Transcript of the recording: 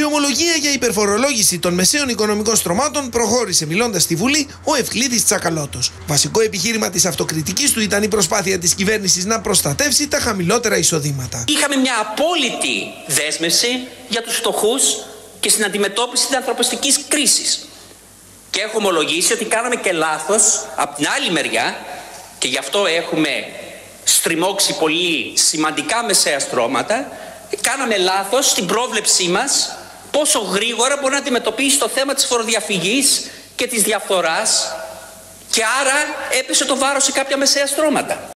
Σε ομολογία για υπερφορολόγηση των μεσαίων οικονομικών στρωμάτων προχώρησε μιλώντας στη Βουλή ο Ευκλήδης Τσακαλώτος. Βασικό επιχείρημα της αυτοκριτικής του ήταν η προσπάθεια της κυβέρνησης να προστατεύσει τα χαμηλότερα εισοδήματα. Είχαμε μια απόλυτη δέσμευση για τους φτωχούς και στην αντιμετώπιση της ανθρωπιστικής κρίσης. Και έχω ομολογήσει ότι κάναμε και λάθος από την άλλη μεριά και γι' αυτό έχουμε στριμώξει πολύ σημαντικά μεσαία στρώματα. Κάναμε λάθος στην πρόβλεψή μας πόσο γρήγορα μπορεί να αντιμετωπίσει το θέμα της φοροδιαφυγής και της διαφθοράς και άρα έπεσε το βάρος σε κάποια μεσαία στρώματα.